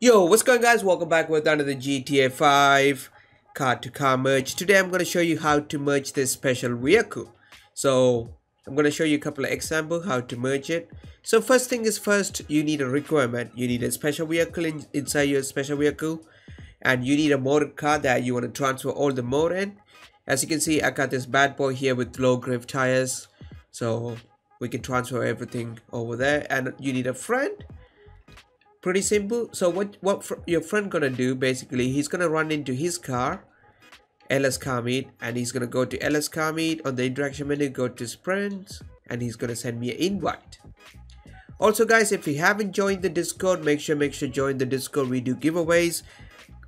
Yo, what's going guys? Welcome back with another GTA 5 car to car merge. Today I'm going to show you how to merge this special vehicle. So I'm going to show you a couple of examples how to merge it. So first thing is first, you need a requirement. You need a special vehicle in, inside your special vehicle. And you need a modded car that you want to transfer all the mod in. As you can see, I got this bad boy here with low grip tires. So we can transfer everything over there. And you need a friend pretty simple. So what what fr your friend gonna do basically he's gonna run into his car ls car meet and he's gonna go to ls car meet on the interaction menu go to sprints and he's gonna send me an invite. Also guys if you haven't joined the discord make sure make sure join the discord. We do giveaways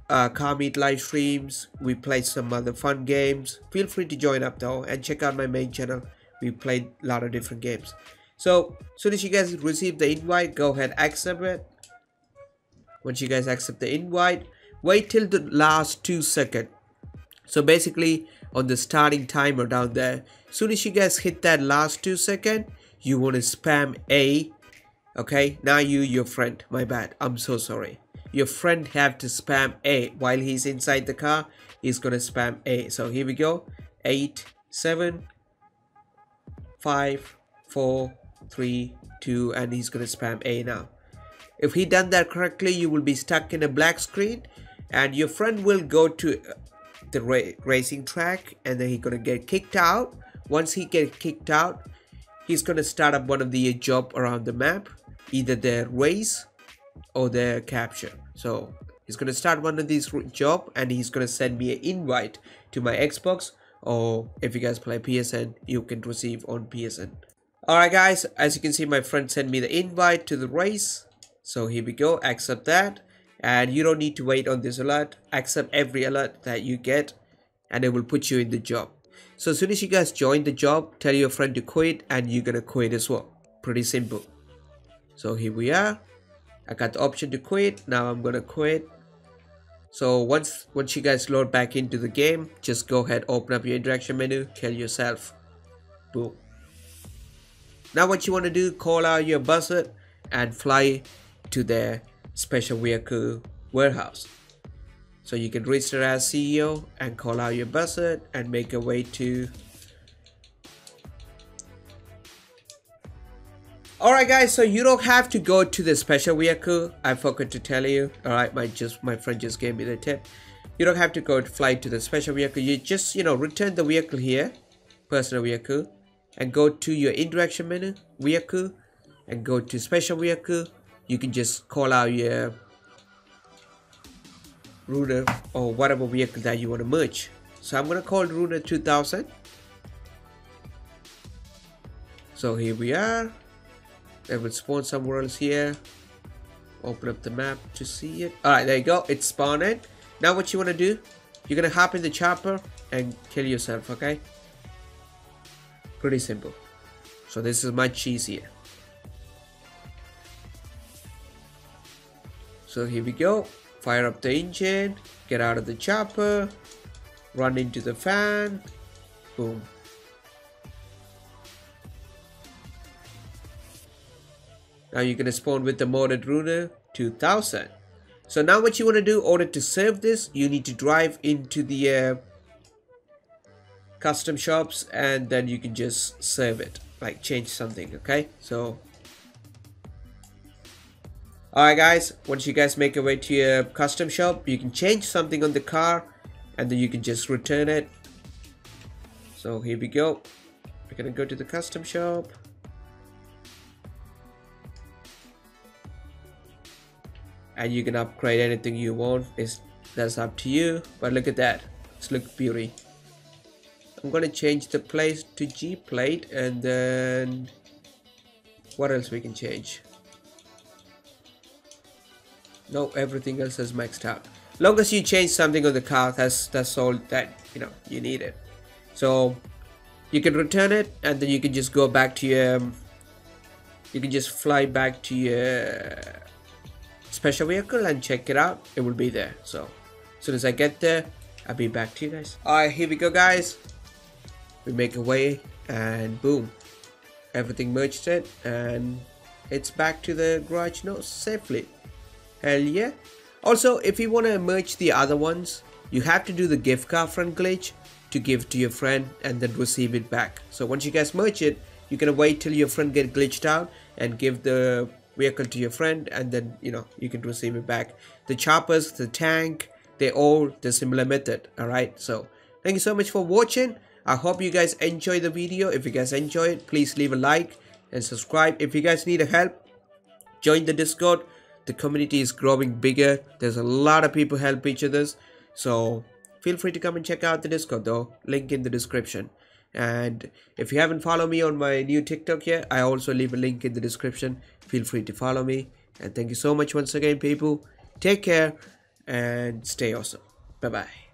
uh, car meet live streams. We play some other fun games. Feel free to join up though and check out my main channel. We played a lot of different games. So as soon as you guys receive the invite go ahead accept it once you guys accept the invite wait till the last two second. So basically on the starting timer down there soon as you guys hit that last two second you want to spam a okay? Now you your friend. My bad. I'm so sorry. Your friend have to spam a. While he's inside the car he's gonna spam a. So here we go. Eight seven five four three two and he's gonna spam a now if he done that correctly, you will be stuck in a black screen and your friend will go to the ra racing track and then he's gonna get kicked out. Once he get kicked out, he's gonna start up one of the job around the map, either the race or the capture. So he's gonna start one of these job and he's gonna send me an invite to my Xbox or if you guys play PSN, you can receive on PSN. Alright guys, as you can see my friend sent me the invite to the race so here we go accept that. And you don't need to wait on this alert. Accept every alert that you get and it will put you in the job. So as soon as you guys join the job tell your friend to quit and you're gonna quit as well. Pretty simple. So here we are. I got the option to quit. Now i'm gonna quit. So once once you guys load back into the game just go ahead open up your interaction menu kill yourself boom. Now what you want to do call out your buzzard and fly to their special vehicle warehouse. So you can register as CEO and call out your buzzard and make your way to Alright guys, so you don't have to go to the special vehicle. I forgot to tell you. Alright, my just my friend just gave me the tip. You don't have to go to fly to the special vehicle. You just, you know, return the vehicle here, personal vehicle, and go to your interaction menu, vehicle, and go to special vehicle you can just call out your Ruiner or whatever vehicle that you want to merge. So I'm going to call Ruiner 2000. So here we are. It will spawn somewhere else here. Open up the map to see it. Alright, there you go. It's spawned. Now what you want to do, you're going to hop in the chopper and kill yourself, okay? Pretty simple. So this is much easier. So here we go. Fire up the engine, get out of the chopper, run into the fan, boom. Now you're gonna spawn with the modded Ruiner 2000. So now what you want to do in order to save this, you need to drive into the uh, custom shops and then you can just save it, like change something, okay? So Alright guys, once you guys make your way to your custom shop, you can change something on the car and then you can just return it. So here we go. We're gonna go to the custom shop. And you can upgrade anything you want. It's, that's up to you. But look at that. It's look beauty. I'm gonna change the place to G plate and then what else we can change? No everything else is maxed out. Long as you change something on the car that's that's all that you know you need it. So you can return it and then you can just go back to your you can just fly back to your special vehicle and check it out. It will be there. So as soon as I get there I'll be back to you guys. Alright here we go guys. We make a way and boom. Everything merged it and it's back to the garage now safely hell yeah. Also if you want to merge the other ones you have to do the gift card friend glitch to give to your friend and then receive it back. So once you guys merge it you can wait till your friend get glitched out and give the vehicle to your friend and then you know you can receive it back. The choppers the tank they all the similar method all right so thank you so much for watching. I hope you guys enjoy the video. If you guys enjoy it please leave a like and subscribe. If you guys need help join the discord the community is growing bigger. There's a lot of people help each others so feel free to come and check out the discord though. Link in the description. And if you haven't followed me on my new tiktok yet i also leave a link in the description. Feel free to follow me. And thank you so much once again people. Take care and stay awesome. Bye bye